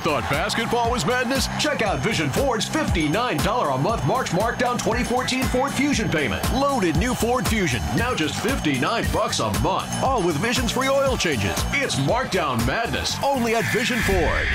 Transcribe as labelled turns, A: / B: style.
A: thought basketball was madness? Check out Vision Ford's $59 a month March markdown 2014 Ford Fusion payment. Loaded new Ford Fusion, now just 59 bucks a month. All with Vision's free oil changes. It's markdown madness only at Vision Ford.